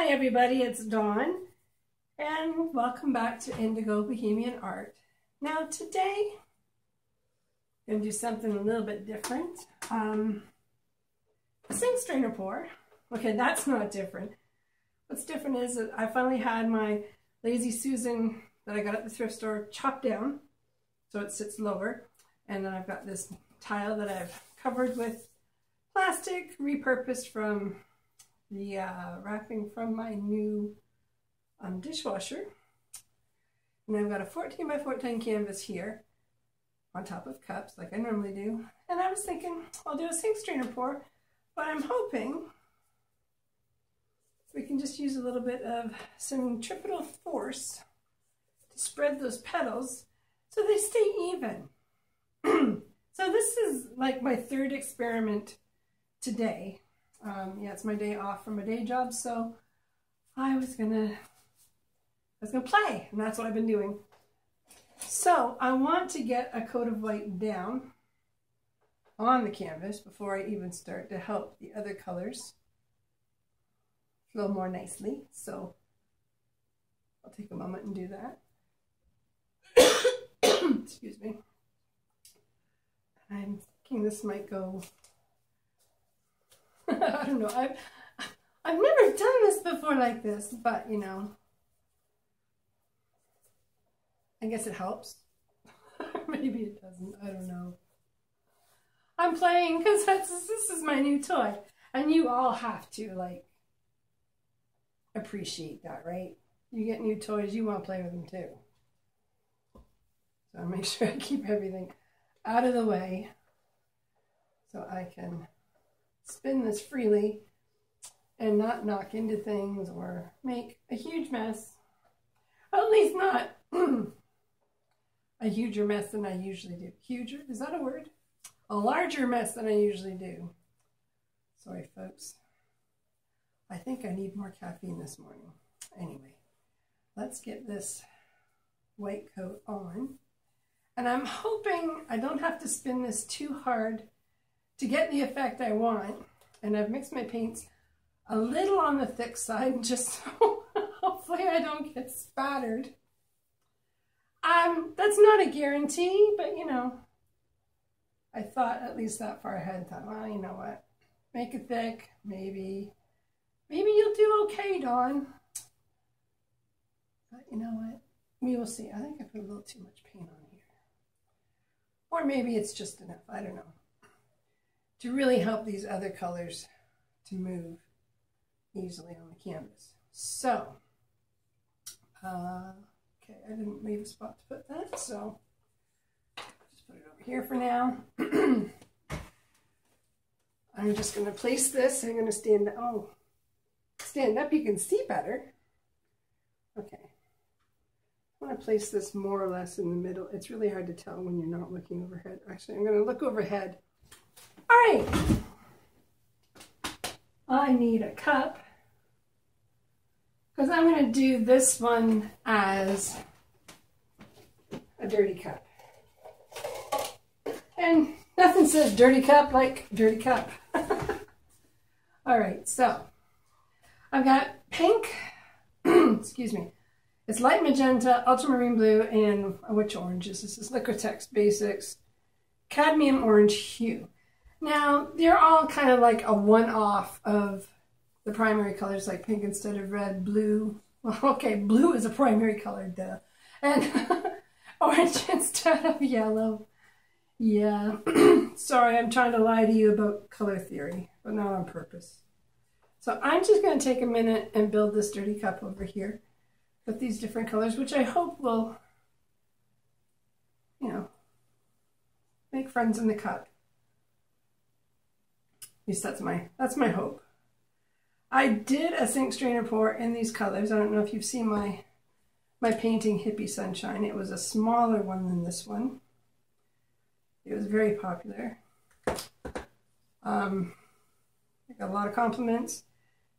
Hi everybody, it's Dawn and welcome back to Indigo Bohemian Art. Now today I'm going to do something a little bit different. Um, sink strainer pour. Okay, that's not different. What's different is that I finally had my Lazy Susan that I got at the thrift store chopped down so it sits lower and then I've got this tile that I've covered with plastic repurposed from the uh, wrapping from my new um, dishwasher. And I've got a 14 by 14 canvas here on top of cups like I normally do. And I was thinking I'll do a sink strainer pour, but I'm hoping we can just use a little bit of centripetal force to spread those petals so they stay even. so this is like my third experiment today. Um, yeah, it's my day off from a day job, so I was gonna, I was gonna play, and that's what I've been doing. So I want to get a coat of white down on the canvas before I even start to help the other colors flow more nicely. So I'll take a moment and do that. Excuse me. I'm thinking this might go I don't know. I've I've never done this before like this, but you know, I guess it helps. Maybe it doesn't. I don't know. I'm playing because this is my new toy, and you all have to like appreciate that, right? You get new toys, you want to play with them too. So I make sure I keep everything out of the way so I can spin this freely and not knock into things or make a huge mess. At least not a huger mess than I usually do. Huger, is that a word? A larger mess than I usually do. Sorry, folks. I think I need more caffeine this morning. Anyway, let's get this white coat on. And I'm hoping I don't have to spin this too hard to get the effect I want, and I've mixed my paints a little on the thick side just so hopefully I don't get spattered. Um, that's not a guarantee, but you know, I thought at least that far ahead, thought, well, you know what, make it thick, maybe, maybe you'll do okay, Dawn. But you know what, we will see. I think I put a little too much paint on here. Or maybe it's just enough, I don't know to really help these other colors to move easily on the canvas. So, uh, okay, I didn't leave a spot to put that, so just put it over here for now. I'm just going to place this. I'm going to stand, oh, stand up. You can see better. Okay. I want to place this more or less in the middle. It's really hard to tell when you're not looking overhead. Actually, I'm going to look overhead all right. I need a cup because I'm going to do this one as a dirty cup. And nothing says dirty cup like dirty cup. All right, so I've got pink, excuse me, it's light magenta, ultramarine blue, and which orange is this? This is Liquitex Basics cadmium orange hue. Now, they're all kind of like a one-off of the primary colors, like pink instead of red, blue. Well, okay, blue is a primary color, duh. And orange instead of yellow. Yeah. Sorry, I'm trying to lie to you about color theory, but not on purpose. So I'm just going to take a minute and build this dirty cup over here with these different colors, which I hope will, you know, make friends in the cup least that's my that's my hope. I did a sink strainer pour in these colors. I don't know if you've seen my my painting Hippie Sunshine. It was a smaller one than this one. It was very popular. Um, I got a lot of compliments,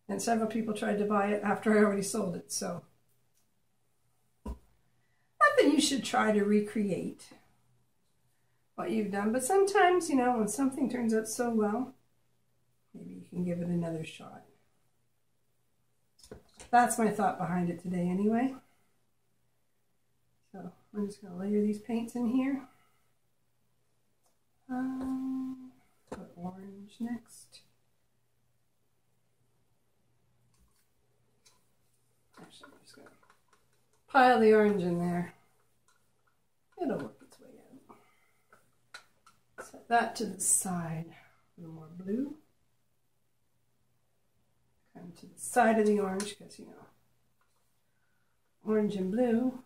and several people tried to buy it after I already sold it. So, not that you should try to recreate what you've done, but sometimes, you know, when something turns out so well, maybe you can give it another shot. that's my thought behind it today anyway. So I'm just going to layer these paints in here. Um, put orange next. Actually, I'm just going to pile the orange in there. It'll work its way out. Set that to the side. A little more blue. Come to the side of the orange because, you know, orange and blue.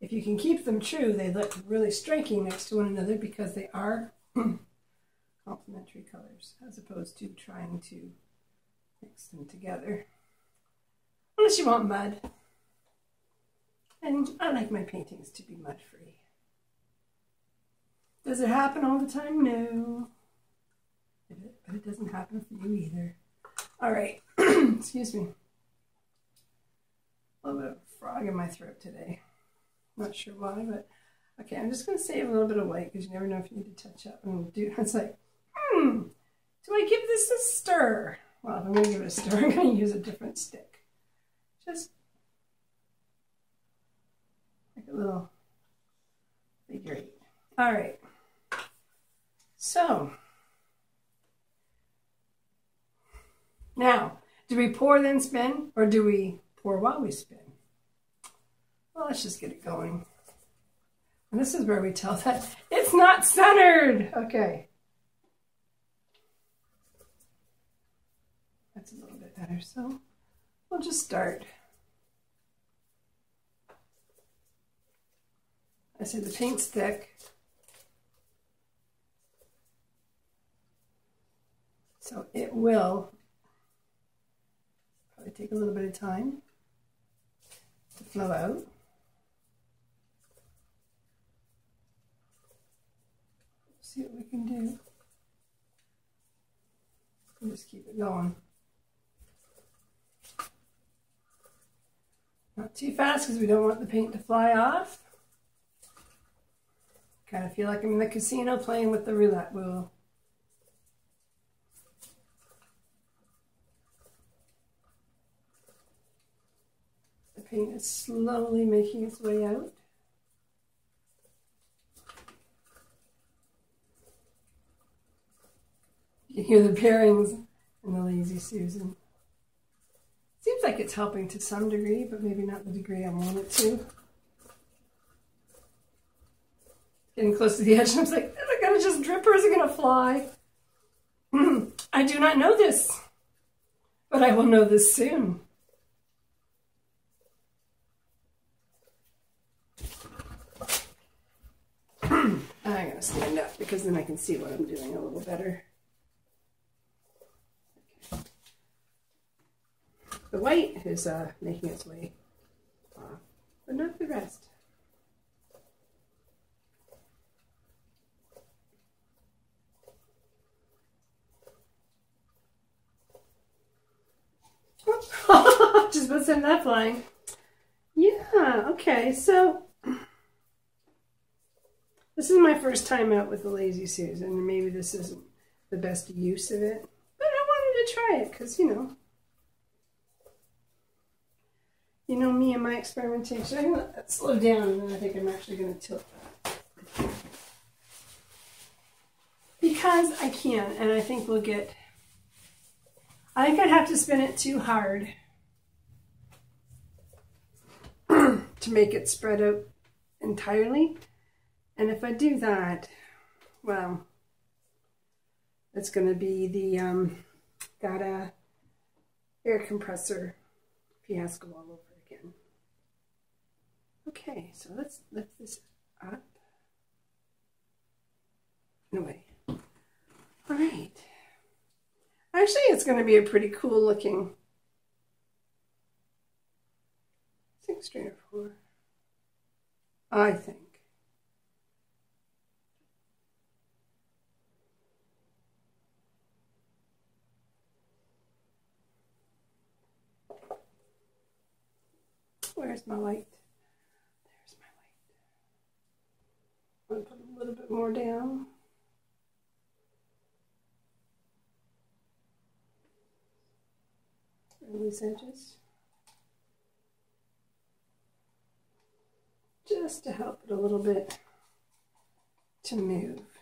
If you can keep them true, they look really striking next to one another because they are complementary colors as opposed to trying to mix them together. Unless you want mud. And I like my paintings to be mud free. Does it happen all the time? No. But it doesn't happen for you either. All right. Excuse me. A little bit of frog in my throat today. Not sure why, but okay. I'm just going to save a little bit of white because you never know if you need to touch up. And do it's like, hmm, do I give this a stir? Well, if I'm going to give it a stir, I'm going to use a different stick. Just like a little figure eight. All right. So now, do we pour then spin, or do we pour while we spin? Well, let's just get it going. And this is where we tell that it's not centered. Okay. That's a little bit better. So we'll just start. I say the paint's thick. So it will take a little bit of time to flow out. See what we can do. And just keep it going. Not too fast because we don't want the paint to fly off. Kind of feel like I'm in the casino playing with the roulette wheel. Paint is slowly making its way out. You hear the bearings and the Lazy Susan. Seems like it's helping to some degree, but maybe not the degree I want it to. getting close to the edge. And I was like, is it to just drip or is it to fly? I do not know this, but I will know this soon. I'm going to stand up because then I can see what I'm doing a little better. The white is uh, making its way off, but not the rest. Just about send that flying. Yeah, okay, so this is my first time out with the Lazy Susan, and maybe this isn't the best use of it, but I wanted to try it because, you know, you know me and my experimentation. I'm going to slow down, and then I think I'm actually going to tilt that. Because I can, and I think we'll get I think I'd have to spin it too hard to make it spread out entirely. And if I do that, well, it's going to be the um, got air compressor fiasco all over again. Okay, so let's lift this up. No way. All right. Actually, it's going to be a pretty cool looking six string or four. I think. My light? There's my light. I'm going to put a little bit more down. loose edges. Just to help it a little bit to move.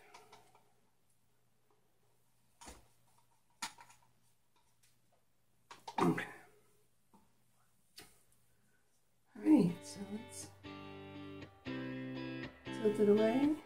Tilt it away.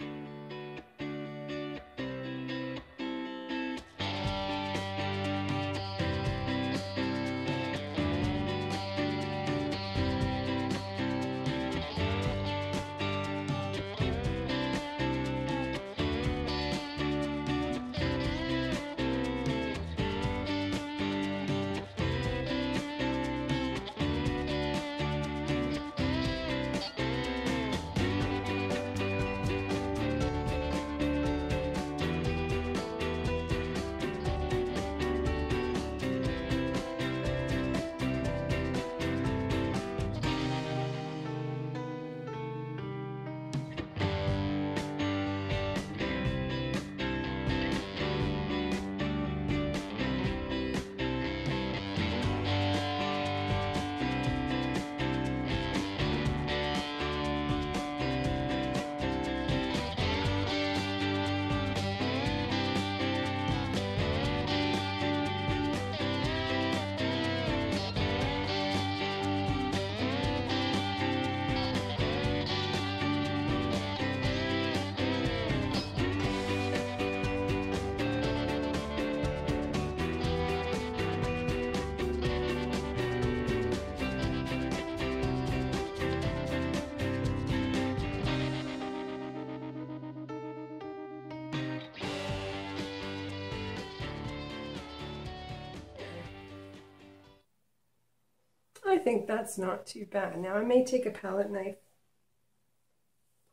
I think that's not too bad. Now I may take a palette knife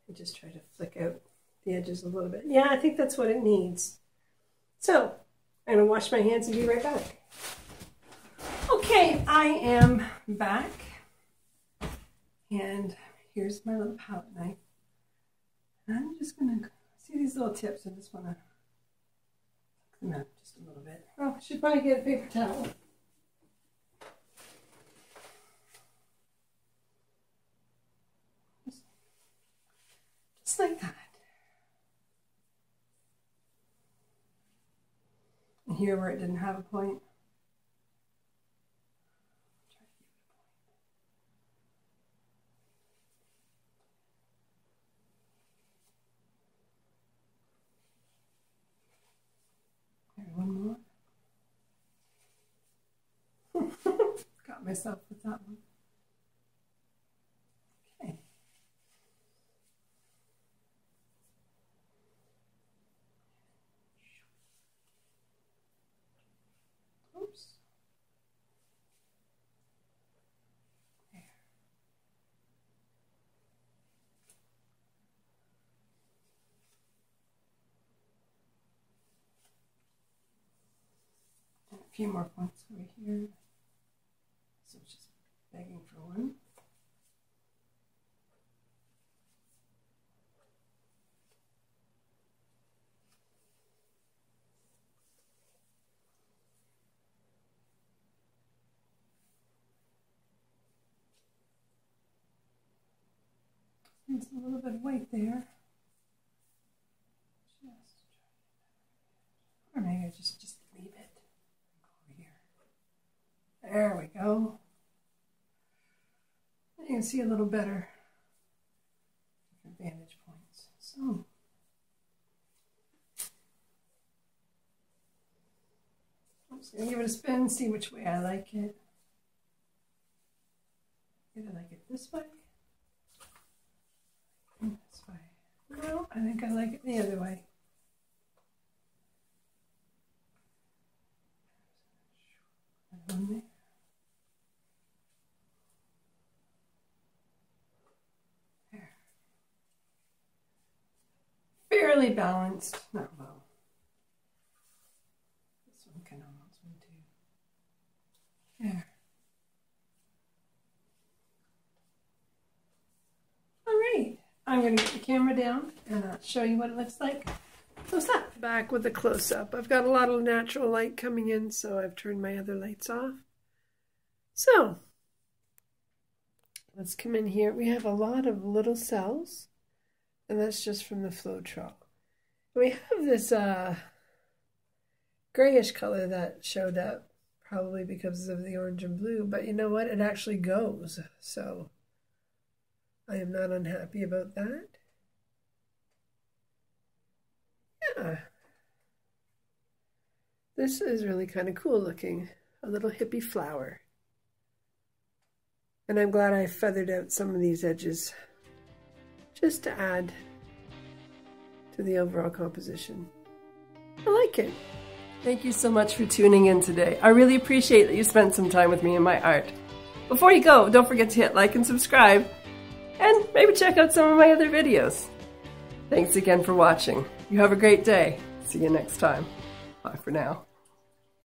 and just try to flick out the edges a little bit. Yeah, I think that's what it needs. So I'm gonna wash my hands and be right back. Okay, I am back. And here's my little palette knife. I'm just gonna see these little tips. I just wanna them out just a little bit. Oh, I should probably get a paper towel. Just like that. And here where it didn't have a point. One more. Got myself with that one. Okay. Oops. There. And a few more points over here. So just begging for one. There's a little bit of white there. Just or maybe I just just leave it. Go over here. There we go. You can see a little better vantage points. So I'm just gonna give it a spin, see which way I like it. Either like it this way. This way. No, I think I like it the other way. That one there. There. Fairly balanced, not well. This one can almost one too. There. All right, I'm going to get the camera down and uh, show you what it looks like close up. Back with the close up. I've got a lot of natural light coming in, so I've turned my other lights off. So, let's come in here. We have a lot of little cells, and that's just from the Floetrol. We have this uh, grayish color that showed up, probably because of the orange and blue, but you know what? It actually goes, so I am not unhappy about that. Yeah. This is really kind of cool looking. A little hippie flower. And I'm glad I feathered out some of these edges just to add to the overall composition. I like it. Thank you so much for tuning in today. I really appreciate that you spent some time with me and my art. Before you go, don't forget to hit like and subscribe, and maybe check out some of my other videos. Thanks again for watching. You have a great day. See you next time. Bye for now.